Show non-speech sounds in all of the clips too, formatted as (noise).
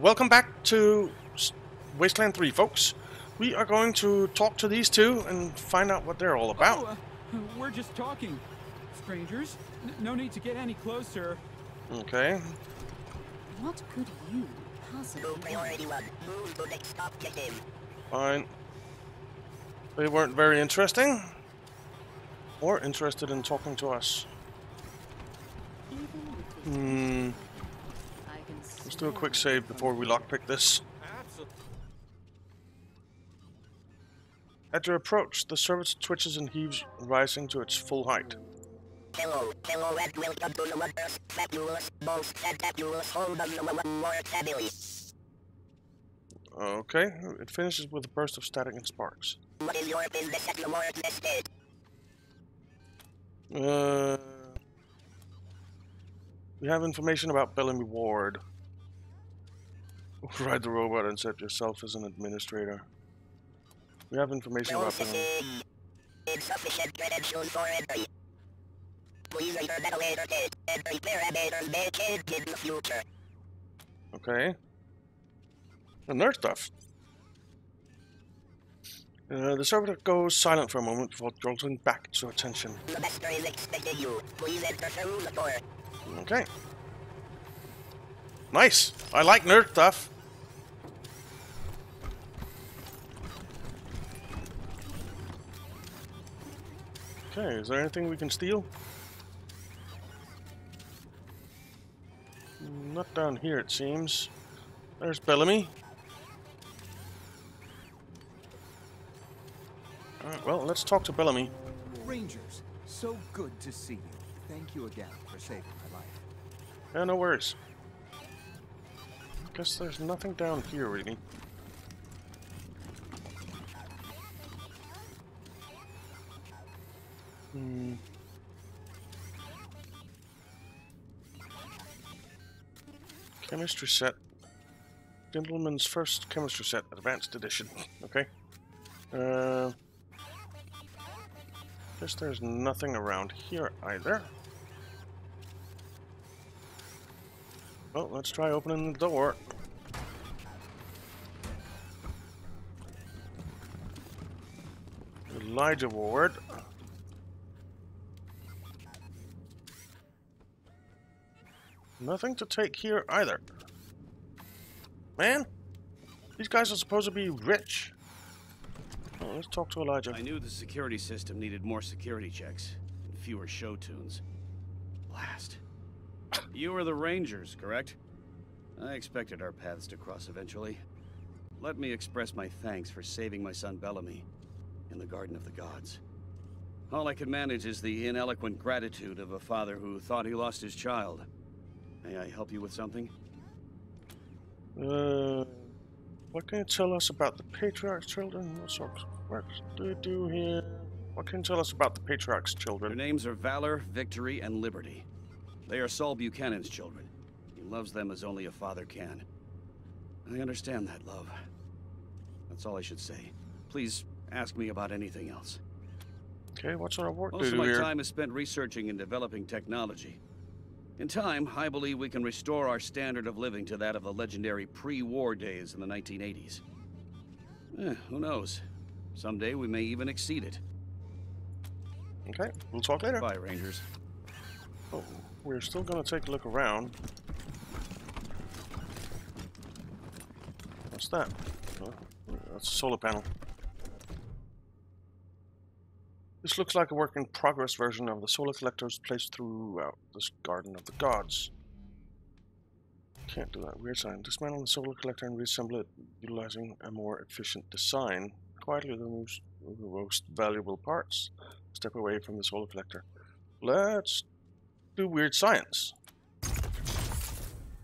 welcome back to Wasteland 3, folks. We are going to talk to these two and find out what they're all about. Oh, uh, we're just talking. Strangers, N- no need to get any closer. Okay. What could you possibly Move want? priority one. Move to next objective. Fine. They weren't very interesting. Or interested in talking to us. Even with this Hmm. Let's do a quick save before we lockpick this. At your approach, the service twitches and heaves, rising to its full height. Hello, hello, and welcome to the Wonders, Fabulous, Most Fantabulous Home of the Family. Okay, it finishes with a burst of static and sparks. What is your business at the Ward Estate? Uh, we have information about Bellamy Ward. Ride the robot and set yourself as an administrator. We have information about. Processing. Insufficient credentials for entry. Please and change in the future. Okay. The nerd stuff. Uh, the servitor goes silent for a moment before jolting back to attention. The master is expecting you. Please enter through the door. Okay. Nice. I like nerd stuff. Okay, is there anything we can steal? Not down here, it seems. There's Bellamy. Alright, well, let's talk to Bellamy. Rangers, so good to see you. Thank you again for saving my life. Yeah, no worries. Guess there's nothing down here, really. Chemistry set. Gentleman's first chemistry set, advanced edition. (laughs) Okay. Uh. Guess there's nothing around here either. Well, let's try opening the door. Elijah Ward. Nothing to take here either. Man, these guys are supposed to be rich. Oh, let's talk to Elijah. I knew the security system needed more security checks and fewer show tunes. Blast. You are the Rangers, correct? I expected our paths to cross eventually. Let me express my thanks for saving my son Bellamy in the Garden of the Gods. All I can manage is the ineloquent gratitude of a father who thought he lost his child. May I help you with something? Uh, what can you tell us about the Patriarch's children? What sort of work do you do here? What can you tell us about the Patriarch's children? Their names are Valor, Victory, and Liberty. They are Saul Buchanan's children. He loves them as only a father can. I understand that, love. That's all I should say. Please ask me about anything else. Okay, what sort of work do Most you of my here? time is spent researching and developing technology. In time, I believe we can restore our standard of living to that of the legendary pre-war days in the 1980s. Eh, who knows? Someday we may even exceed it. Okay, we'll talk later. Bye, Rangers. Oh, we're still gonna take a look around. What's that? Oh, that's a solar panel. This looks like a work in progress version of the solar collectors placed throughout this Garden of the Gods. Can't do that. Weird sign. Dismantle the solar collector and reassemble it utilizing a more efficient design. Quietly remove the most valuable parts. Step away from the solar collector. Let's do weird science.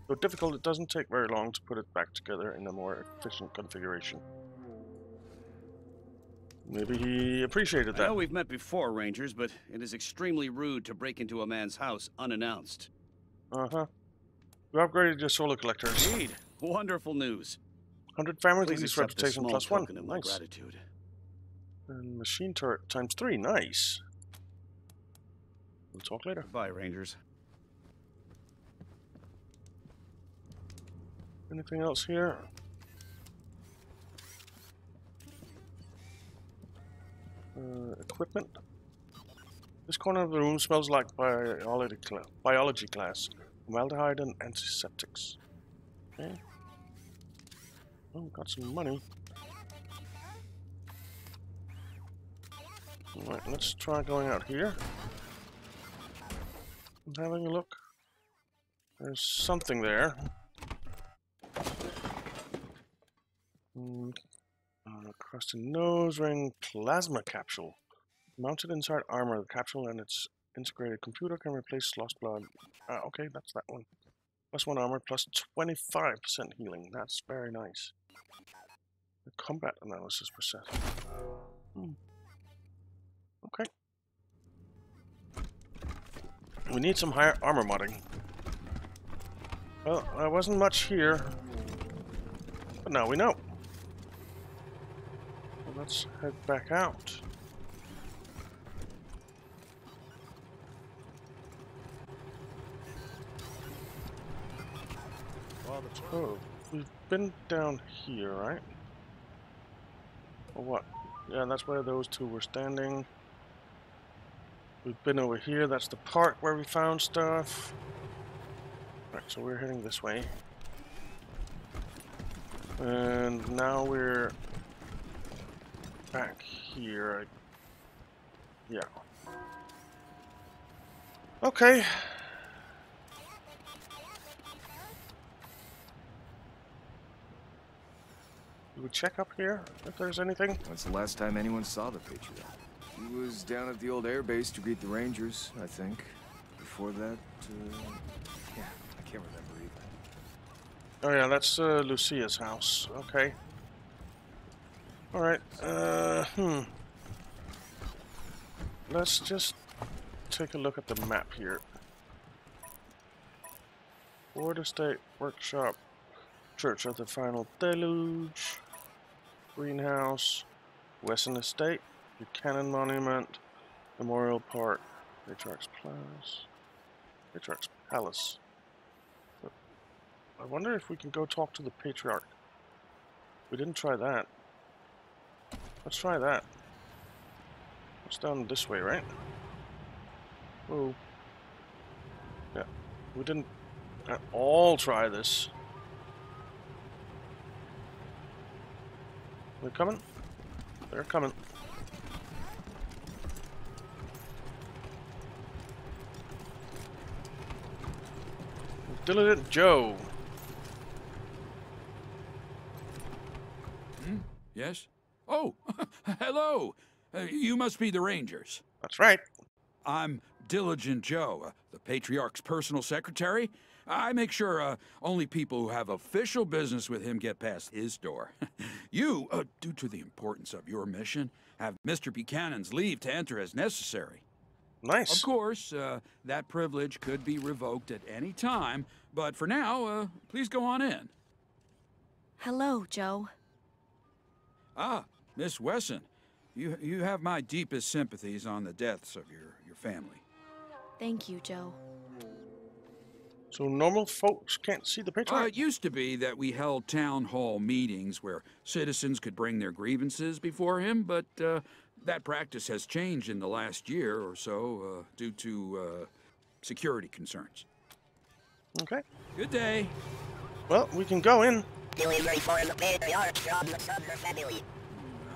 Though difficult, it doesn't take very long to put it back together in a more efficient configuration. Maybe he appreciated that. I know we've met before, Rangers, but it is extremely rude to break into a man's house unannounced. Uh-huh. You upgraded your solar collectors. Indeed. Wonderful news. 100 family Please accept reputation plus one. token of my Nice. gratitude. And machine turret times three. Nice. We'll talk later. Bye, Rangers. Anything else here? Uh, equipment. This corner of the room smells like biology, cla biology class, formaldehyde and antiseptics. Okay. Oh, got some money. Alright, let's try going out here. And having a look. There's something there. Mm, uh, crusted nose ring plasma capsule. Mounted inside armor, the capsule and its integrated computer can replace lost blood. Ah, okay, that's that one. Plus one armor, plus 25% healing. That's very nice. The combat analysis percent. Hmm. Okay. We need some higher armor modding. Well, there wasn't much here. But now we know. Let's head back out. Oh, we've been down here, right? Or what? Yeah, that's where those two were standing. We've been over here, that's the park where we found stuff. Right, so we're heading this way. And now we're back here. Yeah. Okay. Do we check up here if there's anything? When's the last time anyone saw the Patriot? He was down at the old airbase to greet the Rangers, I think. Before that, uh, yeah, I can't remember either. Oh yeah, that's uh, Lucia's house. Okay. All right. Uh, hmm. Let's just take a look at the map here. Ford Estate Workshop, Church of the Final Deluge, Greenhouse, Wesson Estate, Buchanan Monument, Memorial Park, Patriarch's Palace, Patriarch's Palace. I wonder if we can go talk to the Patriarch. We didn't try that. Let's try that. It's down this way, right? Oh. Yeah. We didn't at all try this. They're coming? They're coming. Diligent Joe. Hmm? Yes? Oh, (laughs) hello. Uh, you must be the Rangers. That's right. I'm Diligent Joe, uh, the Patriarch's personal secretary. I make sure uh, only people who have official business with him get past his door. (laughs) you, uh, due to the importance of your mission, have Mr. Buchanan's leave to enter as necessary. Nice. Of course, uh, that privilege could be revoked at any time, but for now, uh, please go on in. Hello, Joe. Ah, Miss Wesson, you, you have my deepest sympathies on the deaths of your, your family. Thank you, Joe. So normal folks can't see the Uh, Patriarch? it used to be that we held town hall meetings where citizens could bring their grievances before him, but uh, that practice has changed in the last year or so uh, due to uh, security concerns. okay. Good day. Well, we can go in.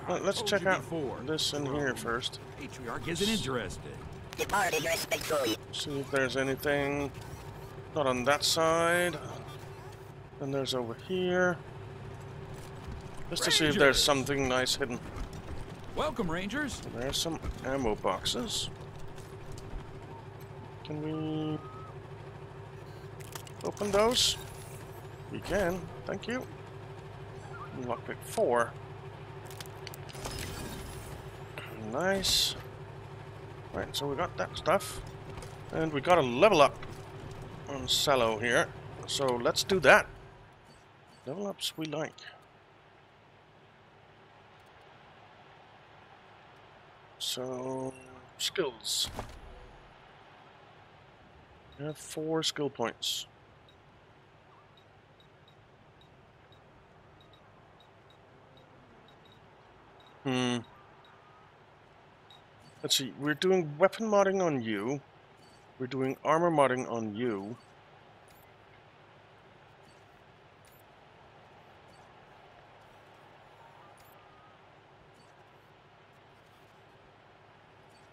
Let- Let's oh, check out this in here first. Patriarch isn't interested. Departed respectfully. See if there's anything not on that side. Then there's over here. Just to see if there's something nice hidden. Welcome, Rangers. There's some ammo boxes. Can we open those? We can. Thank you. Lockpick four. Nice. Right, so we got that stuff. And we got a level up on Sallow here. So let's do that. Level ups we like. So, skills. We have four skill points. Hmm. Let's see. We're doing weapon modding on you. We're doing armor modding on you.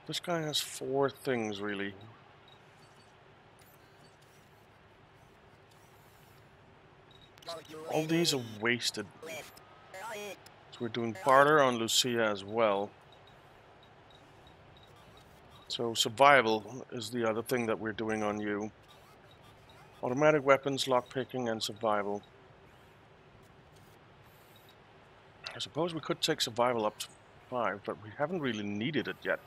This guy has four things, really. All these are wasted. So we're doing barter on Lucia as well. So survival is the other thing that we're doing on you. Automatic weapons, lockpicking, and survival. I suppose we could take survival up to 5, but we haven't really needed it yet.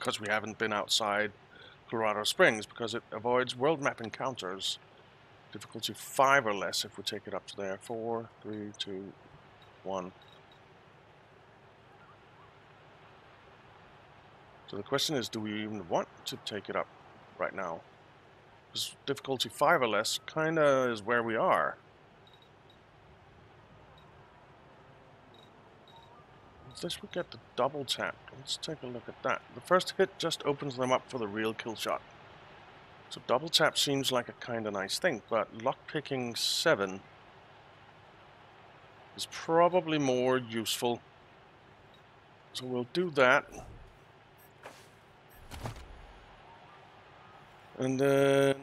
because we haven't been outside Colorado Springs because it avoids world map encounters. Difficulty 5 or less if we take it up to there. Four, three, two, one. So the question is, do we even want to take it up right now? Because difficulty 5 or less kinda is where we are. this we get the double tap. Let's take a look at that. The first hit just opens them up for the real kill shot. So double tap seems like a kind of nice thing, but lockpicking 7 is probably more useful. So we'll do that. And then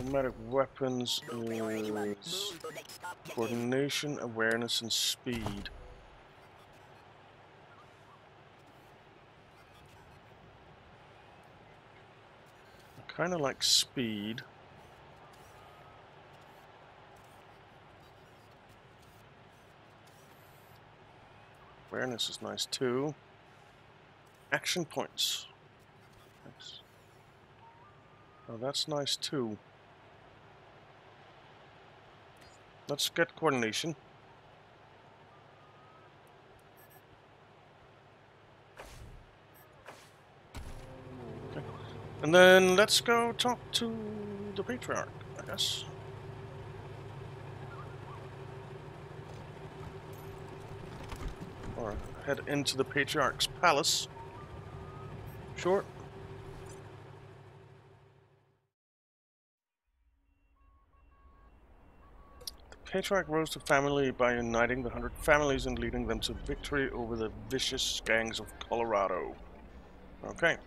Automatic weapons is coordination, awareness, and speed. Kind of like speed. Awareness is nice too. Action points. Nice. Oh, that's nice too. Let's get coordination. And then let's go talk to the Patriarch, I guess. Or head into the Patriarch's palace. Sure. The Patriarch rose to family by uniting the hundred families and leading them to victory over the vicious gangs of Colorado. Okay.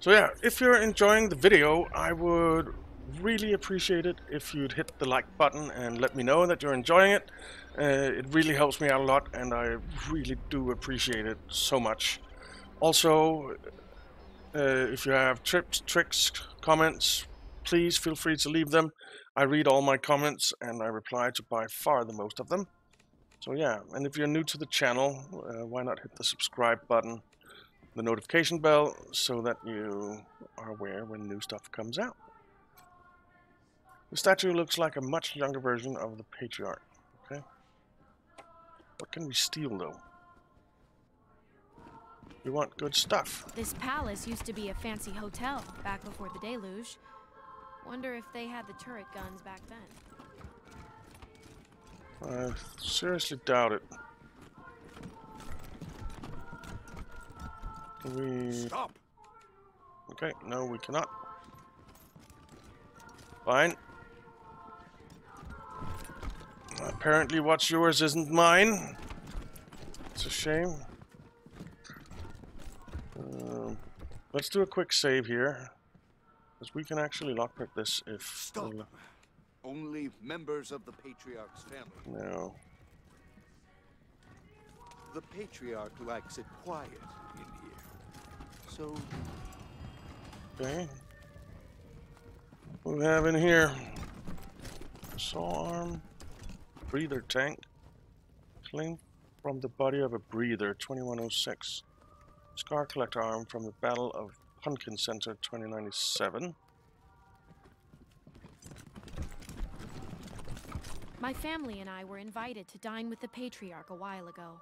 So yeah, if you're enjoying the video, I would really appreciate it if you'd hit the like button and let me know that you're enjoying it. Uh, it really helps me out a lot and I really do appreciate it so much. Also, uh, if you have tips, tricks, comments, please feel free to leave them. I read all my comments and I reply to by far the most of them. So yeah, and if you're new to the channel, uh, why not hit the subscribe button, the notification bell, so that you are aware when new stuff comes out. The statue looks like a much younger version of the Patriarch. Okay. What can we steal though? We want good stuff. This palace used to be a fancy hotel back before the deluge. Wonder if they had the turret guns back then. I seriously doubt it. We... Stop! Okay, no, we cannot. Fine. Apparently what's yours isn't mine. It's a shame. Um, let's do a quick save here. Because we can actually lockpick this if... Stop! Only members of the Patriarch's family. No. The Patriarch likes it quiet in here. So... Okay. What we have in here? Saw arm. Breather tank. Claim from the body of a breather, 2106. Scar collector arm from the Battle of Pumpkin Center 2097. My family and I were invited to dine with the Patriarch a while ago.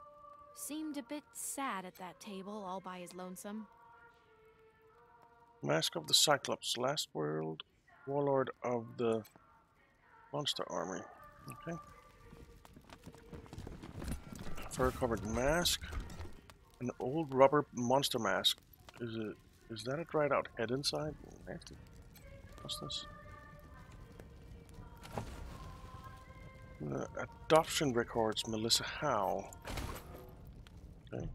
Seemed a bit sad at that table, all by his lonesome. Mask of the Cyclops, last world warlord of the monster army. Okay. Fur covered mask. An old rubber monster mask. Is it is that a dried out head inside? What's this? Uh, adoption records Melissa Howe. Okay.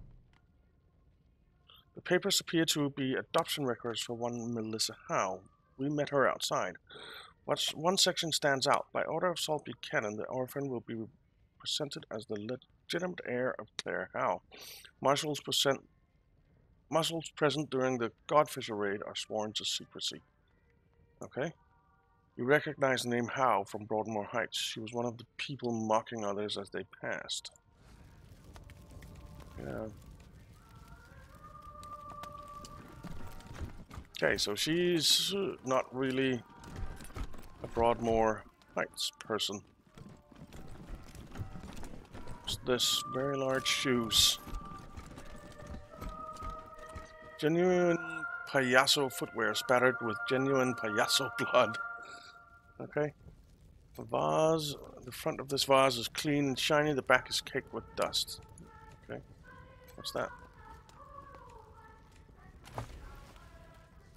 The papers appear to be adoption records for one Melissa Howe. We met her outside. What's, one section stands out. By order of Saul Buchanan, the orphan will be presented as the legitimate heir of Claire Howe. Marshals present Marshals present during the Godfisher raid are sworn to secrecy. Okay. You recognize the name Howe from Broadmoor Heights. She was one of the people mocking others as they passed. Yeah. Okay, so she's uh, not really a Broadmoor Heights person. What's this very large shoes. Genuine payaso footwear spattered with genuine payaso blood. Okay. The vase, the front of this vase is clean and shiny, the back is caked with dust. Okay. What's that?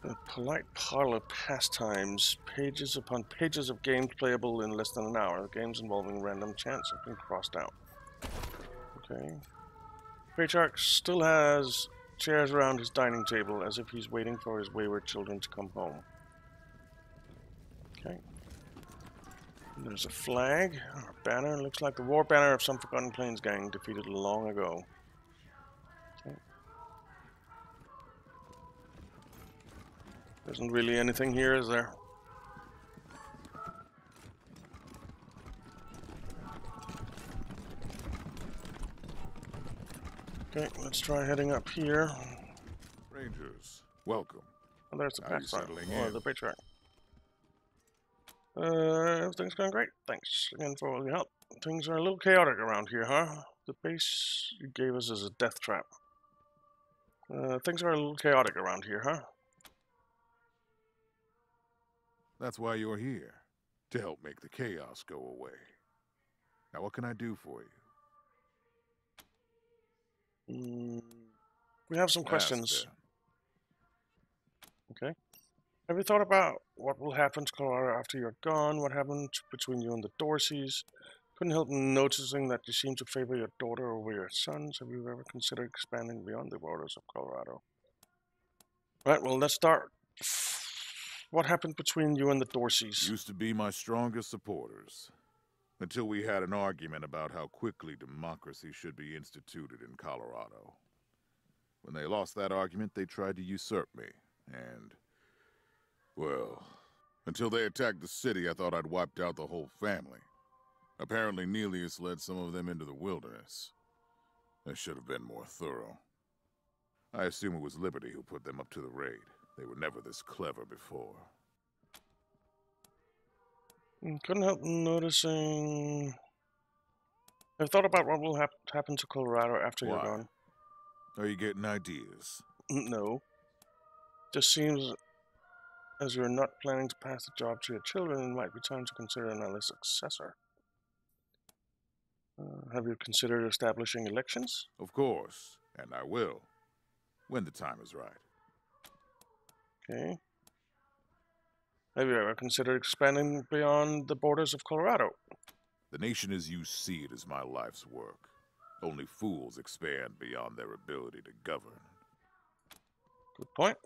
The polite parlor pastimes, pages upon pages of games playable in less than an hour. The games involving random chance have been crossed out. Okay. Patriarch still has chairs around his dining table as if he's waiting for his wayward children to come home. Okay. There's a flag, or a banner. Looks like the war banner of some Forgotten Plains gang defeated long ago. There isn't really anything here, is there? Okay, let's try heading up here. Rangers, welcome. Oh, there's the you or in? the patriarch. Uh, everything's going great. Thanks again for all your help. Things are a little chaotic around here, huh? The base you gave us is a death trap. Uh, things are a little chaotic around here, huh? That's why you're here. To help make the chaos go away. Now, what can I do for you? Mm, we have some Ask questions. Okay. Have you thought about what will happen to Colorado after you're gone? What happened between you and the Dorseys? Couldn't help noticing that you seem to favor your daughter over your sons. Have you ever considered expanding beyond the borders of Colorado? Right, well, let's start. What happened between you and the Dorseys? Used to be my strongest supporters. Until we had an argument about how quickly democracy should be instituted in Colorado. When they lost that argument, they tried to usurp me. And, well, until they attacked the city, I thought I'd wiped out the whole family. Apparently, Nelius led some of them into the wilderness. I should have been more thorough. I assume it was Liberty who put them up to the raid. They were never this clever before. Couldn't help noticing. I've thought about what will hap- happen to Colorado after Why? you're gone. Are you getting ideas? No. Just seems as you're not planning to pass the job to your children, it might be time to consider another successor. Uh, have you considered establishing elections? Of course, and I will. When the time is right. Okay. Have you ever considered expanding beyond the borders of Colorado? The nation as you see it is my life's work. Only fools expand beyond their ability to govern. Good point.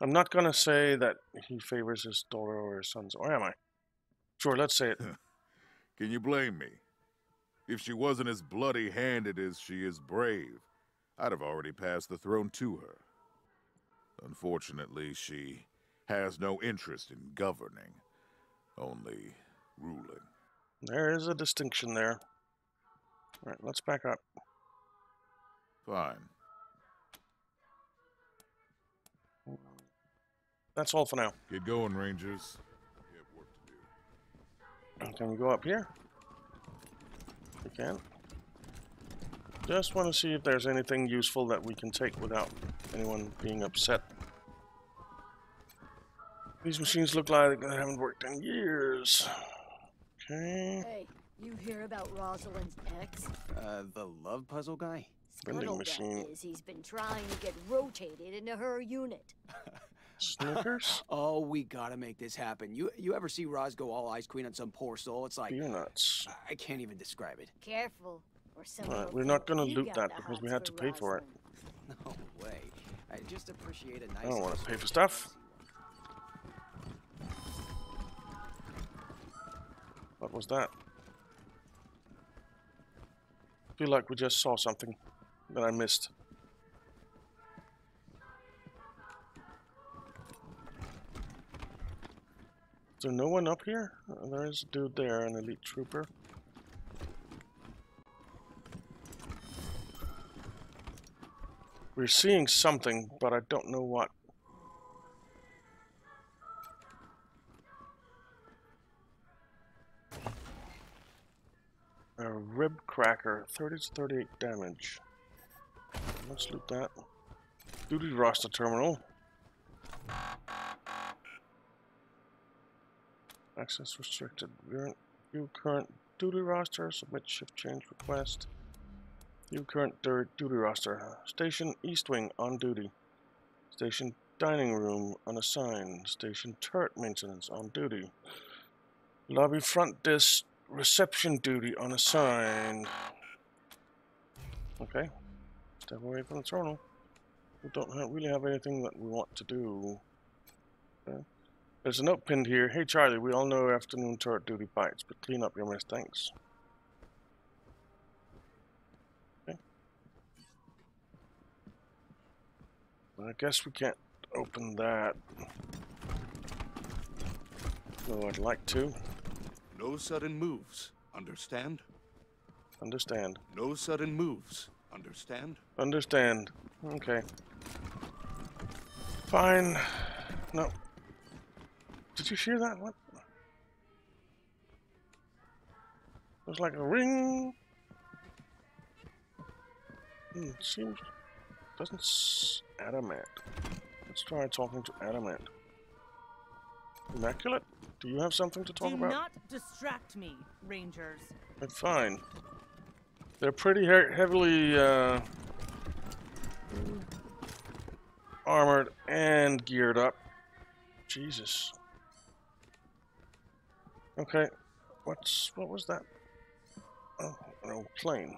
I'm not going to say that he favors his daughter or his sons, or am I? Sure, let's say it. (laughs) Can you blame me? If she wasn't as bloody handed as she is brave, I'd have already passed the throne to her. Unfortunately, she has no interest in governing, only ruling. There is a distinction there. All right, let's back up. Fine. That's all for now. Get going, Rangers. We have work to do. Can we go up here? We can. Just want to see if there's anything useful that we can take without anyone being upset. These machines look like they haven't worked in years. Okay. Hey, you hear about Rosalind's ex? Uh, the love puzzle guy? Vending machine. is he's been trying to get rotated into her unit. (laughs) Snickers? Oh, we gotta make this happen. You you ever see Roz go all Ice Queen on some poor soul? It's like Beer nuts. I can't even describe it. Careful, or someone Alright, we're not gonna loot got that because we had to pay for it. (laughs) No way. I just appreciate a nice. I don't want to pay for stuff. What was that? feel like we just saw something that I missed. Is there no one up here? There is a dude there, an elite trooper. We're seeing something, but I don't know what. A rib cracker, 30 to 38 damage. Let's loot that. Duty roster terminal. Access restricted. View current duty roster. Submit shift change request. View current duty roster. Station East Wing on duty. Station dining room unassigned. Station turret maintenance on duty. Lobby front desk reception duty unassigned. Okay. Step away from the terminal. We don't have, really have anything that we want to do. Okay. There's a note pinned here. Hey Charlie, we all know afternoon turret duty bites, but clean up your mess, thanks. I guess we can't open that. Though I'd like to. No sudden moves. Understand? Understand. No sudden moves. Understand? Understand. Okay. Fine. No. Did you hear that? What? Was like a ring. Hmm, seems doesn't s- adamant. Let's try talking to adamant. Immaculate, do you have something to talk Do about? not distract me, Rangers. Uh, Fine. They're pretty he heavily uh, armored and geared up. Jesus. Okay, what's what was that? Oh, an old plane.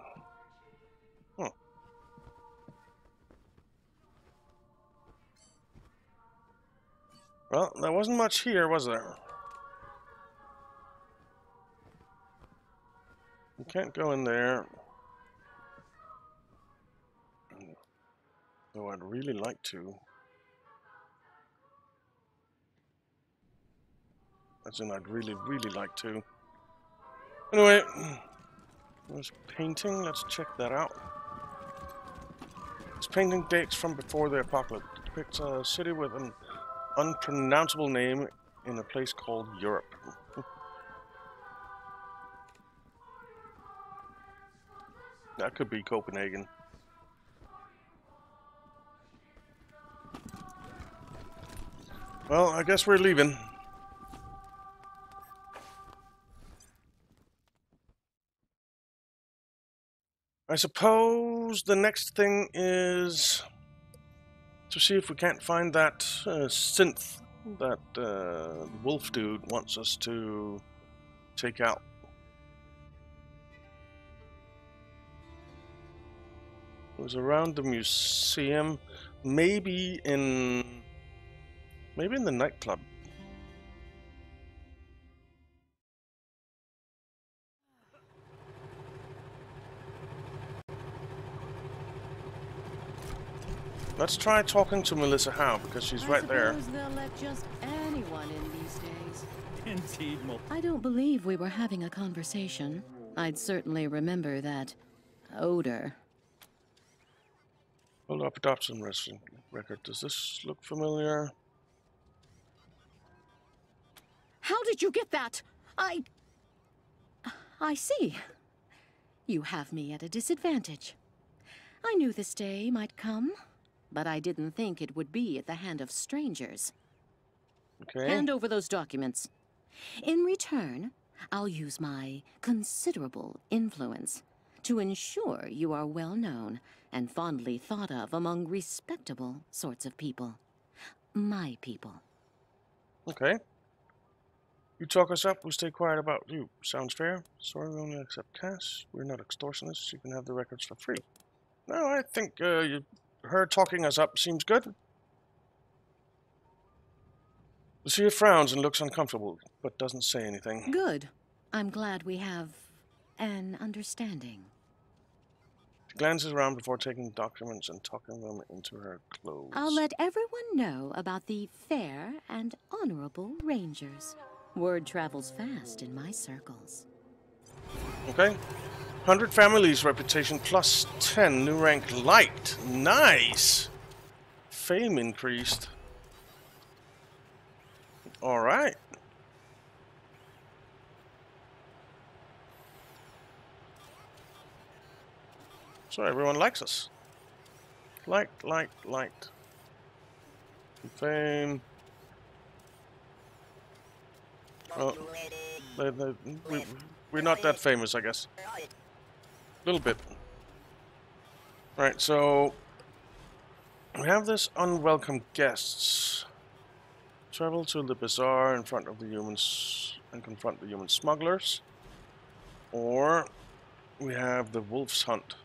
Well, there wasn't much here, was there? You can't go in there. Though I'd really like to. As in, I'd really, really like to. Anyway, there's painting. Let's check that out. This painting dates from before the apocalypse. It depicts a city with an unpronounceable name in a place called Europe. (laughs) that could be Copenhagen. Well, I guess we're leaving. I suppose the next thing is to see if we can't find that uh, synth that uh, wolf dude wants us to take out. It was around the museum, maybe in maybe in the nightclub. Let's try talking to Melissa Howe because she's right there. they'll let just anyone in these days. (laughs) Indeed, I don't believe we were having a conversation. I'd certainly remember that odor. Hold up, adoption registry record. Does this look familiar? How did you get that? I. I see. You have me at a disadvantage. I knew this day might come, but I didn't think it would be at the hand of strangers. Okay. Hand over those documents. In return, I'll use my considerable influence to ensure you are well known and fondly thought of among respectable sorts of people. My people. Okay. You talk us up, we stay quiet about you. Sounds fair? Sorry, we only accept cash. We're not extortionists. You can have the records for free. No, I think uh, you, her talking us up seems good. Lucia frowns and looks uncomfortable, but doesn't say anything. Good. I'm glad we have an understanding. She glances around before taking documents and tucking them into her clothes. I'll let everyone know about the fair and honorable Rangers. Word travels fast in my circles. Okay. 100 families, reputation plus 10, new rank light. Nice! Fame increased. Alright. So everyone likes us. Liked, liked, liked. Fame. Oh, they, they, we, we're not that famous, I guess. A little bit. Right, so we have this unwelcome guests. Travel to the bazaar in front of the humans and confront the human smugglers. Or we have the wolf's hunt.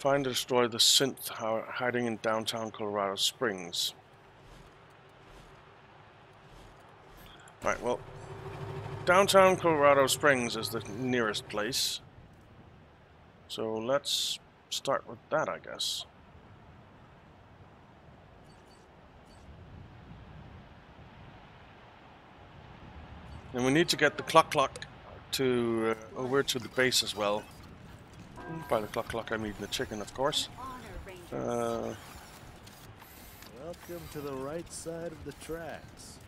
Find and destroy the synth hiding in downtown Colorado Springs. Right, well, downtown Colorado Springs is the nearest place. So let's start with that, I guess. And we need to get the clock clock to uh, over to the base as well. By the clock clock, I mean the chicken, of course. Uh, Welcome to the right side of the tracks.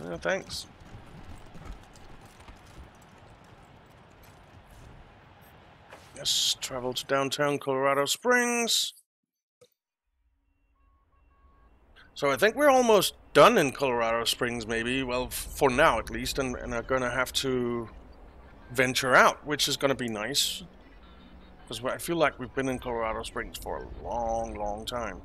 yeah, thanks. Yes, travel to downtown Colorado Springs. So I think we're almost done in Colorado Springs, maybe. Well, for now at least, and, and are going to have to venture out, which is going to be nice. Because I feel like we've been in Colorado Springs for a long, long time.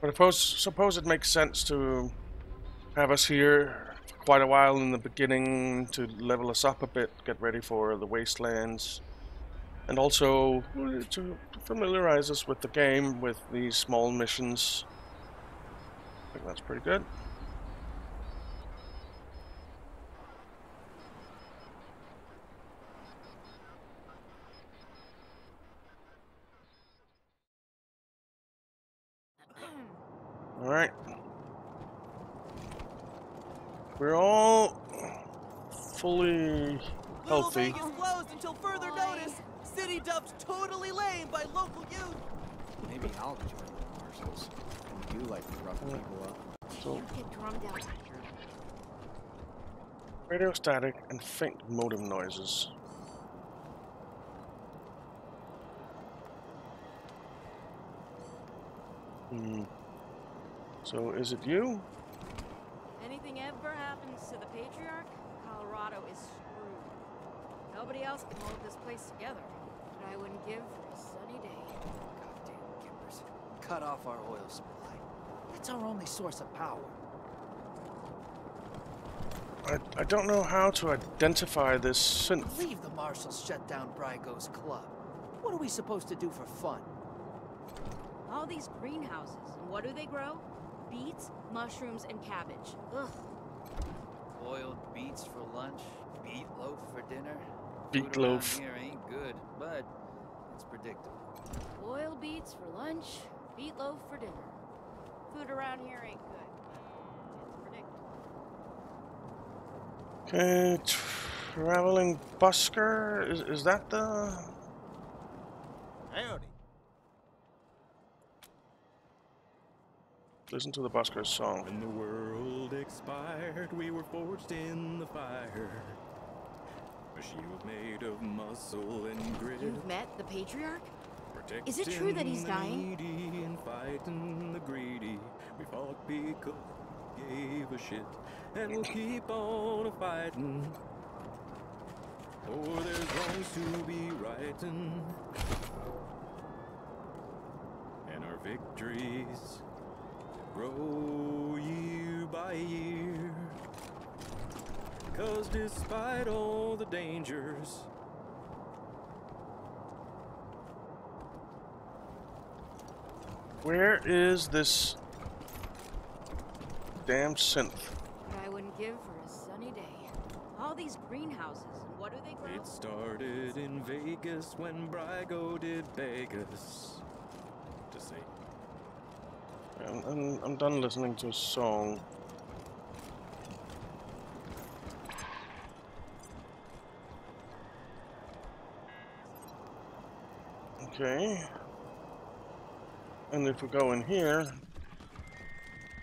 But suppose, suppose it makes sense to have us here quite a while in the beginning to level us up a bit, get ready for the wastelands, and also to familiarize us with the game with these small missions. I think that's pretty good. All right. We're all fully Little healthy. Vegas closed until further notice. City dumped totally lame by local youth. Maybe I'll join the marshals. You like to rough people up. So, Get drummed out. radio static and faint modem noises. Hmm. So, is it you? Anything ever happens to the Patriarch, Colorado is screwed. Nobody else can hold this place together. But I wouldn't give for a sunny day. Goddamn Kimbers. Cut off our oil supply. That's our only source of power. I, I don't know how to identify this synth. Believe the marshals shut down Brygo's club. What are we supposed to do for fun? All these greenhouses, and what do they grow? Beets, mushrooms, and cabbage. Ugh. Boiled beets for lunch, beet loaf for dinner. Beet Food around loaf. here ain't good, but it's predictable. Boiled beets for lunch, beet loaf for dinner. Food around here ain't good. It's predictable. Okay, traveling busker. Is is that the? Howdy. Listen to the busker's song. When the world expired, we were forged in the fire. A shield made of muscle and grit. You've met the Patriarch? Protecting Is it true that he's the dying? needy and fighting the greedy. We fought because gave a shit, and we'll keep on fighting. Oh, there's wrongs to be righting, and our victories grow year by year. Cause despite all the dangers, Where is this damn synth? What I wouldn't give for a sunny day. All these greenhouses, and what do they grow? It started in Vegas when Brygo did Vegas. To say, I'm, I'm, I'm done listening to a song. Okay. And if we go in here,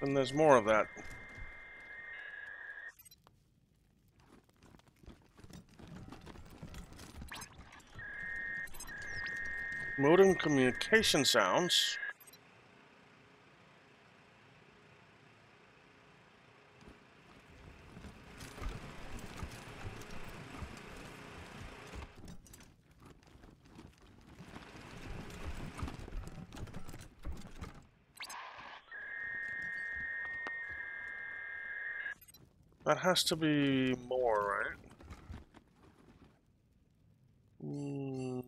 then there's more of that. Modem communication sounds. Has to be more, right? Mm.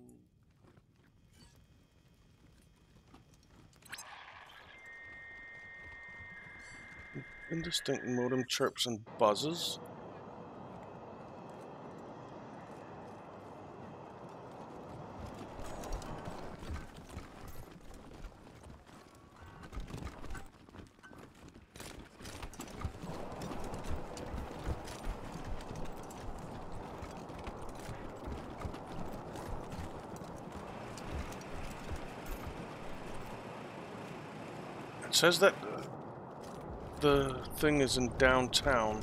Indistinct modem chirps and buzzes. Says that the thing is in downtown.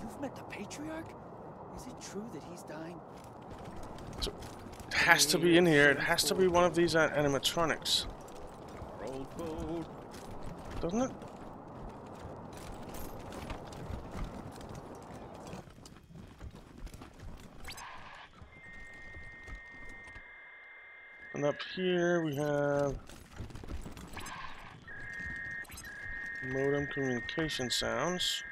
You've met the Patriarch? Is it true that he's dying? So it has to be in here. It has to be one of these animatronics. Doesn't it? And up here we have modem communication sounds.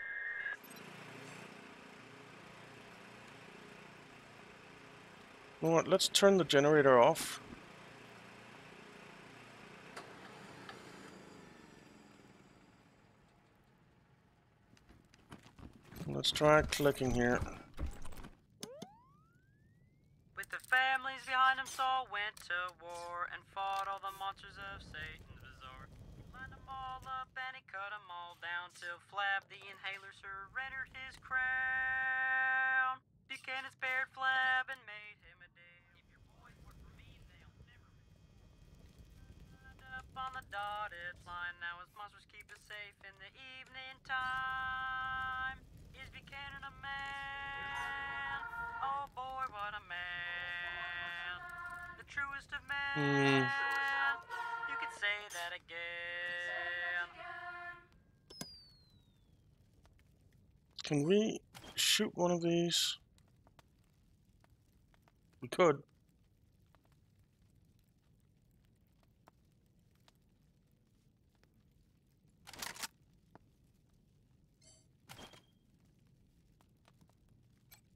What? Let's turn the generator off. Let's try clicking here. With the families behind them, Saul went to war and fought all the monsters of Satan's bazaar. Lined them all up and he cut them all down till Flab the Impaler surrendered his crown. Buchanan spared Flab and made him a deal. If your boys work for me, they'll never up on the dotted line. Now his monsters keep us safe in the evening time. Is Buchanan a man? Oh boy, what a man. The truest of men. Mm. You could say that again. Can we shoot one of these? We could.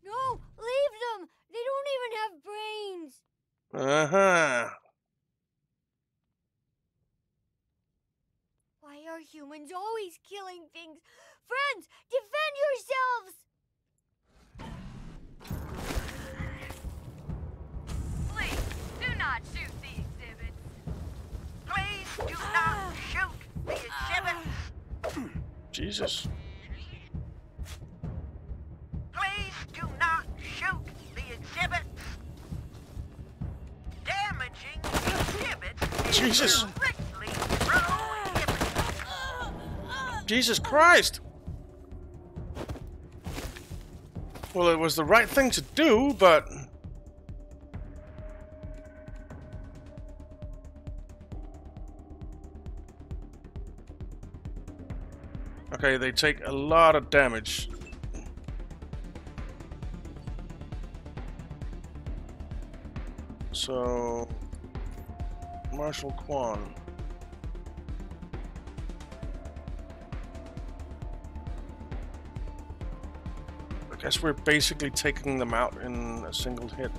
No, leave them. They don't even have brains. Uh huh. Why are humans always killing things? Friends, defend yourselves. Please, do not shoot the exhibit. Please do not (sighs) shoot the exhibit. Jesus. Jesus! Jesus Christ! Well, it was the right thing to do, but... Okay, they take a lot of damage. So... Marshal Kwon. I guess we're basically taking them out in a single hit.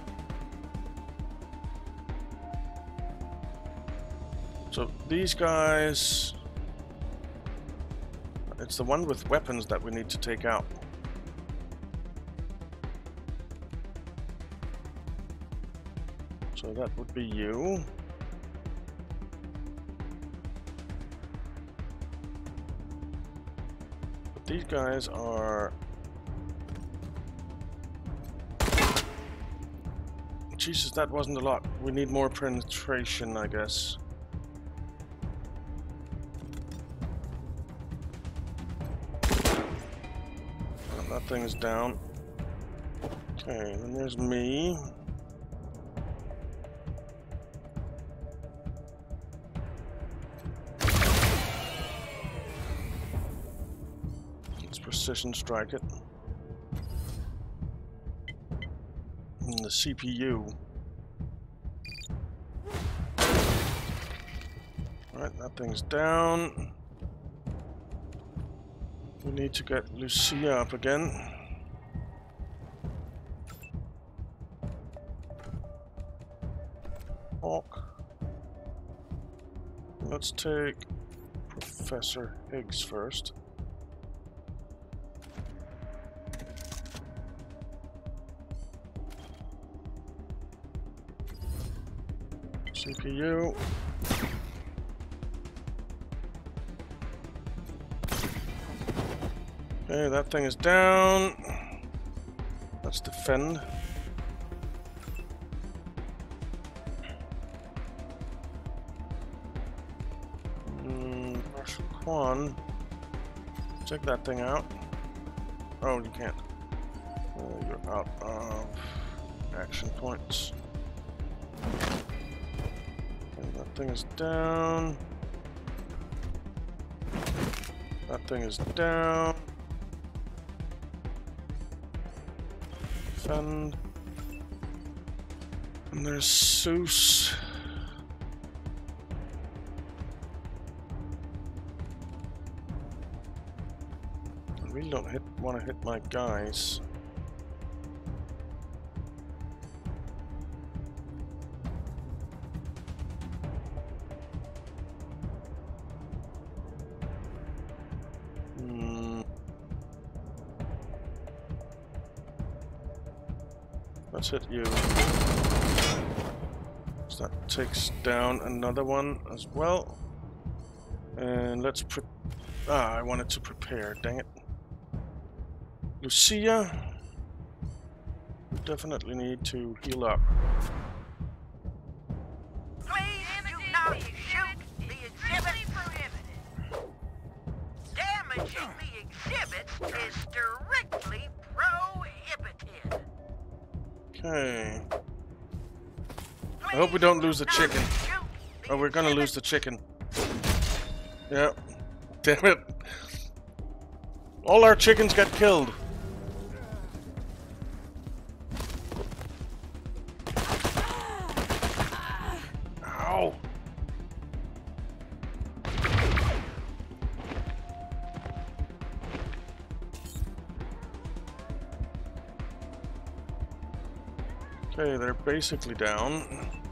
So these guys... It's the one with weapons that we need to take out. So that would be you. These guys are... Jesus, that wasn't a lot. We need more penetration, I guess. And that thing's down. Okay, then there's me. Precision strike it. And the CPU. Alright, that thing's down. We need to get Lucia up again. Hawk. Let's take Professor Higgs first. CPU. Okay, that thing is down. Let's defend. Mm. Check that thing out. Oh, you can't. You're out of action points. Thing is down. That thing is down. Defend. And there's Seuss. I really don't hit want to hit my guys. Let's hit you. So that takes down another one as well. And let's pre- Ah, I wanted to prepare, dang it. Lucia. We definitely need to heal up. I hope we don't lose the chicken. Oh, we're gonna lose the chicken. Yep. Damn it. All our chickens got killed. Ow. Okay, they're basically down.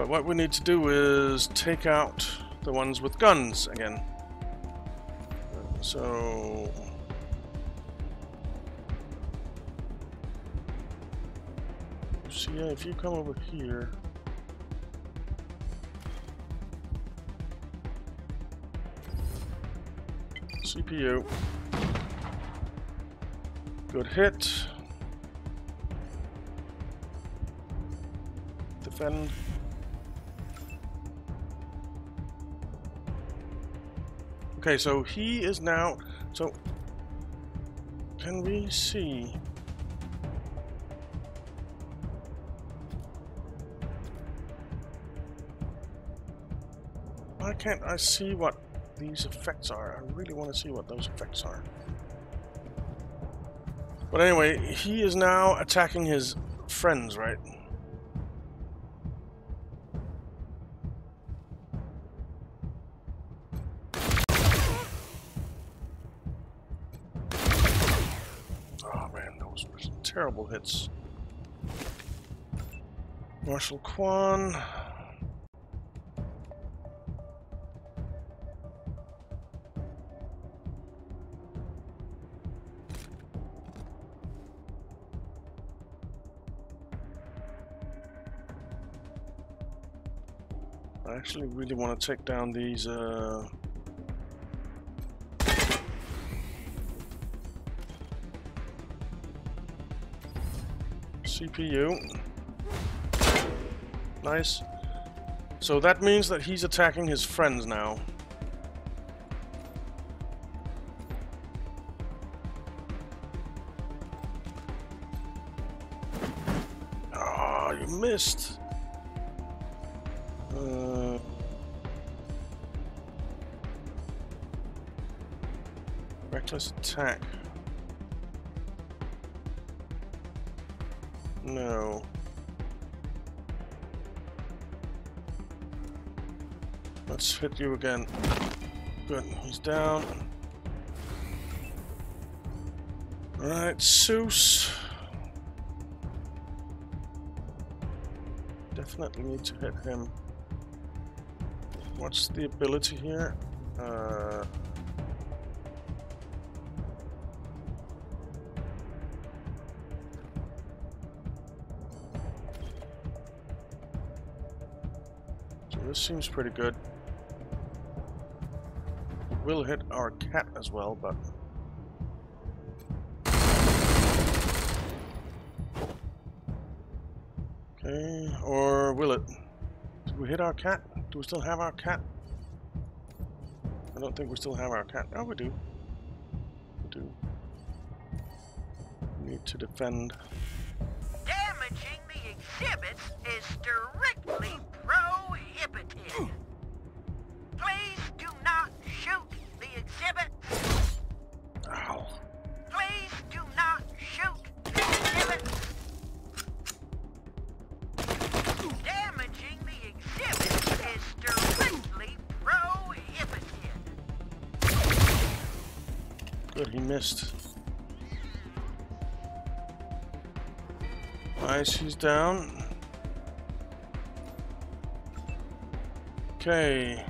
But what we need to do is take out the ones with guns again. So... So yeah, if you come over here... CPU. Good hit. Defend. Okay, so he is now. So, can we see? Why can't I see what these effects are? I really want to see what those effects are. But anyway, he is now attacking his friends, right? Hits. Marshal Kwon. I actually really want to take down these uh CPU. Nice. So that means that he's attacking his friends now. Oh, you missed. Uh, reckless attack. Hit you again. Good, he's down. Alright, Seuss. Definitely need to hit him. What's the ability here? Uh, so this seems pretty good. We'll hit our cat as well, but Okay, or will it? Did we hit our cat? Do we still have our cat? I don't think we still have our cat. Oh, we do. We do. We need to defend. Damaging the exhibits is strictly missed. Nice, he's down. Okay.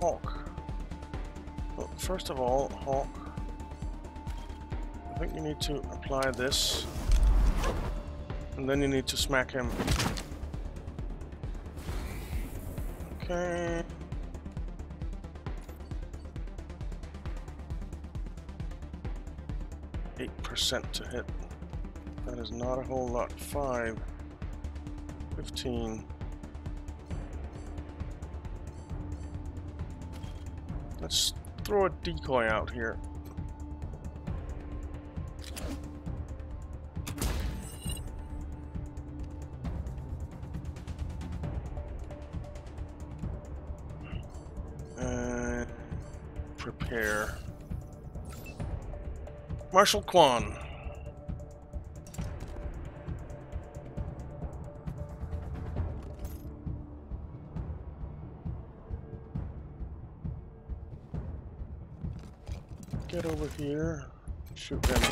Hawk. Well, first of all, Hawk. I think you need to apply this. And then you need to smack him. Okay. Percent to hit. That is not a whole lot. Five. Fifteen. Let's throw a decoy out here. Marshal Kwon. Get over here. Shoot them.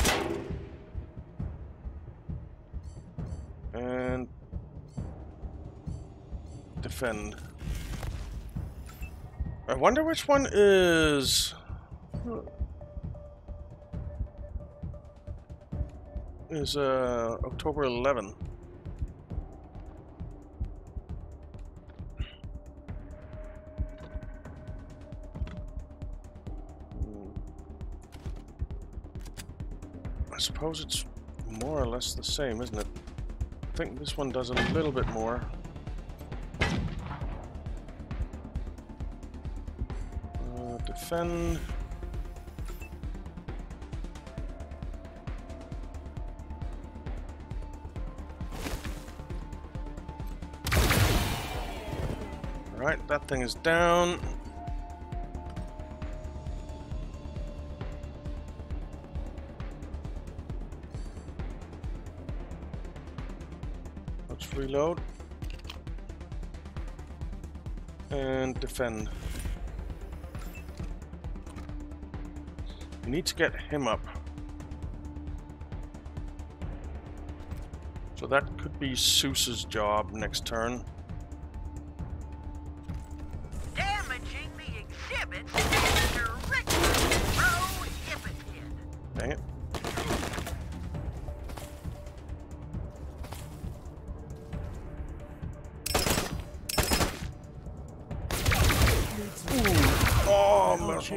And defend. I wonder which one is is uh October 11. I suppose it's more or less the same, isn't it? I think this one does a little bit more. Uh, defend. Thing is down. Let's reload. And defend. We need to get him up. So that could be Seuss's job next turn.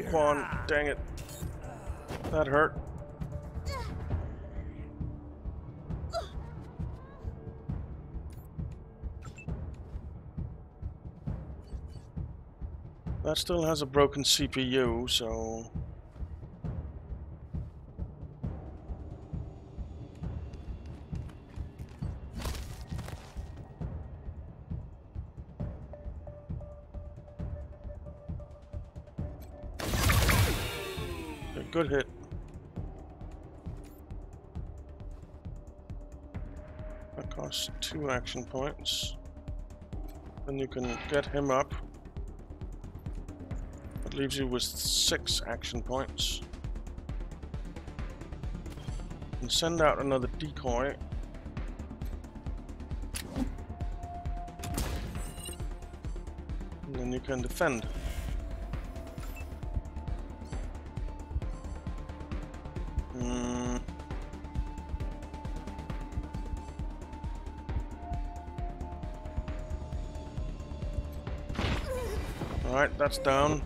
Kwon. Dang it. That hurt. That still has a broken CPU, so... two action points. Then you can get him up. That leaves you with six action points. And send out another decoy. And then you can defend. That's down.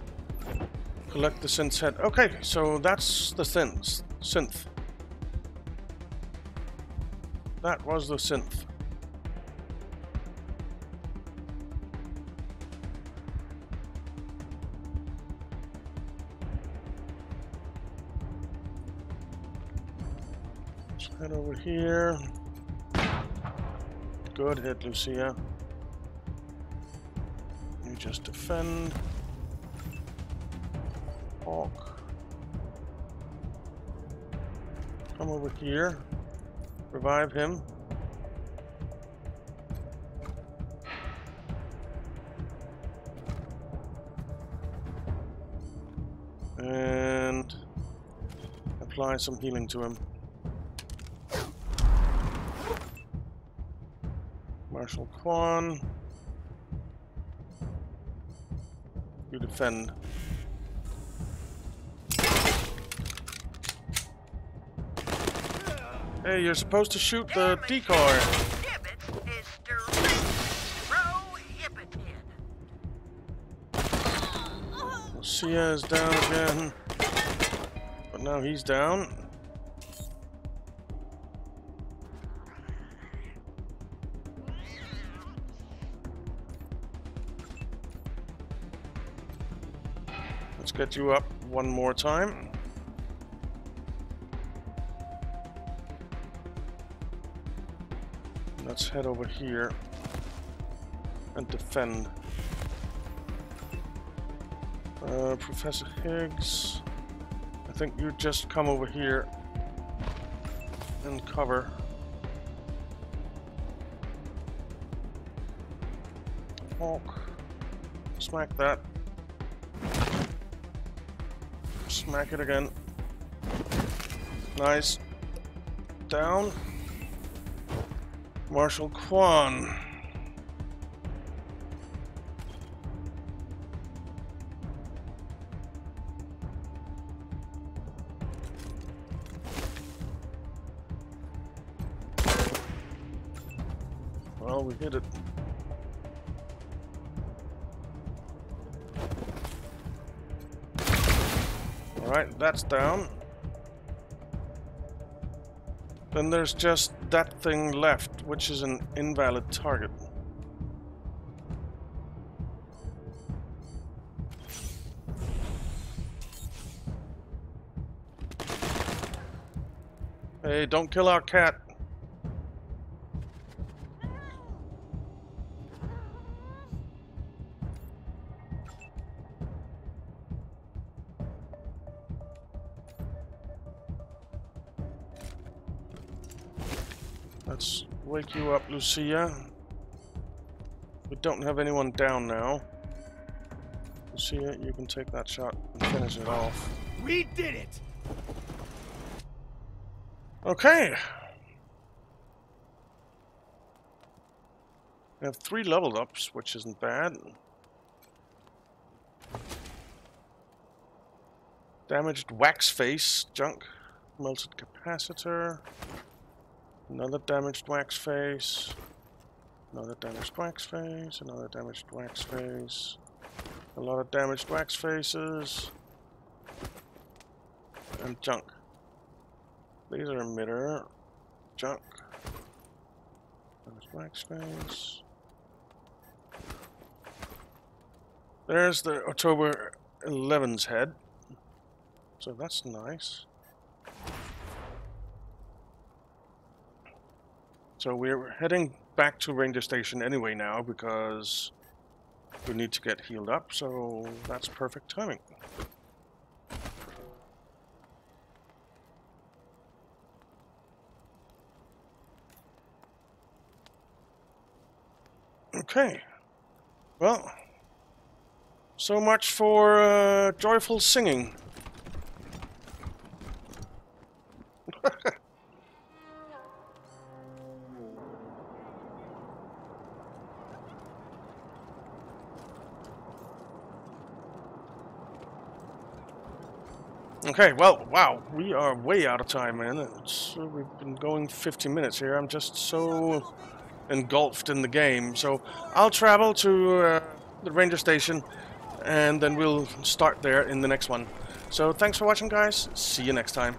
Collect the synth's head. Okay, so that's the synth. Synth. That was the synth. Head over here. Good hit, Lucia. You just defend. Come over here. Revive him. And apply some healing to him. Marshal Kwon. You defend. Hey, you're supposed to shoot the decoy. Sia is down again. But now he's down. Let's get you up one more time. Head over here and defend. Uh, Professor Higgs, I think you just come over here and cover. Hawk, smack that. Smack it again. Nice. Down. Marshal Kwon. Well, we hit it. Alright, that's down. Then there's just that thing left, which is an invalid target. Hey, don't kill our cat. Lucia. We don't have anyone down now. Lucia, you can take that shot and finish it off. We did it! Okay. We have three leveled ups, which isn't bad. Damaged wax face, junk, melted capacitor, another damaged wax face, another damaged wax face, another damaged wax face, a lot of damaged wax faces, and junk. Laser emitter, junk, damaged wax face. There's the October 11's head. So that's nice. So we're heading back to Ranger Station anyway now because we need to get healed up, so that's perfect timing. Okay. Well, so much for uh, joyful singing. Okay, well, wow, we are way out of time, man. Uh, we've been going 50 minutes here. I'm just so engulfed in the game. So I'll travel to uh, the ranger station, and then we'll start there in the next one. So thanks for watching, guys. See you next time.